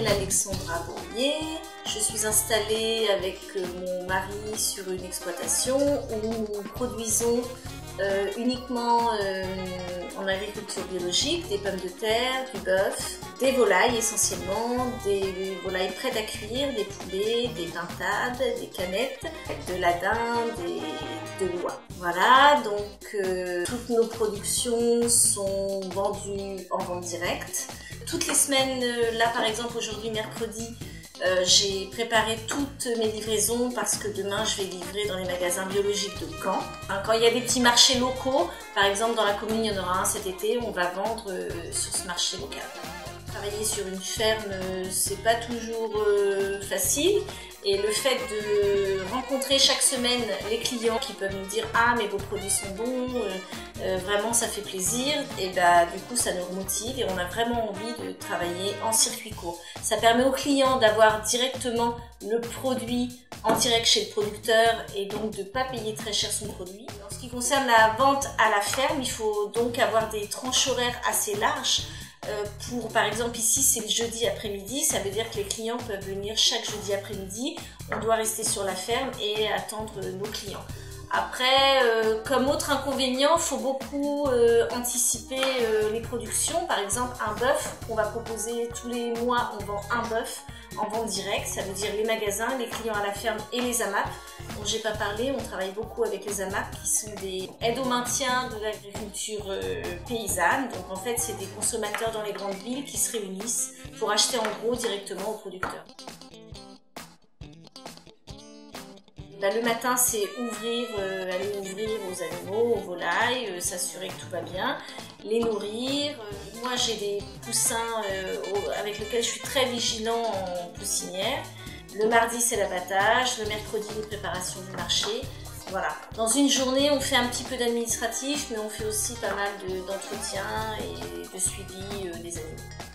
Alexandra Bournier. Je suis installée avec euh, mon mari sur une exploitation où nous produisons euh, uniquement euh, en agriculture biologique des pommes de terre, du bœuf, des volailles essentiellement, des volailles prêtes à cuire, des poulets, des pintades, des canettes, de la dinde de l'oie. Voilà, donc toutes nos productions sont vendues en vente directe. Toutes les semaines, là par exemple aujourd'hui mercredi, euh, j'ai préparé toutes mes livraisons parce que demain je vais livrer dans les magasins biologiques de Caen. Hein, quand il y a des petits marchés locaux, par exemple dans la commune il y en aura un cet été, on va vendre euh, sur ce marché local. Travailler sur une ferme, euh, c'est pas toujours facile. Et le fait de rencontrer chaque semaine les clients qui peuvent nous dire ah mais vos produits sont bons, vraiment ça fait plaisir, et bah du coup ça nous remotive et on a vraiment envie de travailler en circuit court. Ça permet aux clients d'avoir directement le produit en direct chez le producteur et donc de ne pas payer très cher son produit. En ce qui concerne la vente à la ferme, il faut donc avoir des tranches horaires assez larges euh, pour, par exemple, ici, c'est le jeudi après-midi. Ça veut dire que les clients peuvent venir chaque jeudi après-midi. On doit rester sur la ferme et attendre nos clients. Après, euh, comme autre inconvénient, faut beaucoup euh, anticiper les productions. Par exemple, un bœuf qu'on va proposer tous les mois, on vend un bœuf en vente directe, ça veut dire les magasins, les clients à la ferme et les AMAP. dont j'ai pas parlé, on travaille beaucoup avec les AMAP qui sont des aides au maintien de l'agriculture euh, paysanne. Donc en fait, c'est des consommateurs dans les grandes villes qui se réunissent pour acheter en gros directement aux producteurs. Bah, le matin, c'est ouvrir, euh, aller ouvrir aux animaux, aux volailles, euh, s'assurer que tout va bien, les nourrir. Euh, moi, j'ai des poussins avec lesquels je suis très vigilant en poussinière. Le mardi, c'est l'abattage. Le mercredi, les préparations du marché. Voilà. Dans une journée, on fait un petit peu d'administratif, mais on fait aussi pas mal d'entretien et de suivi des animaux.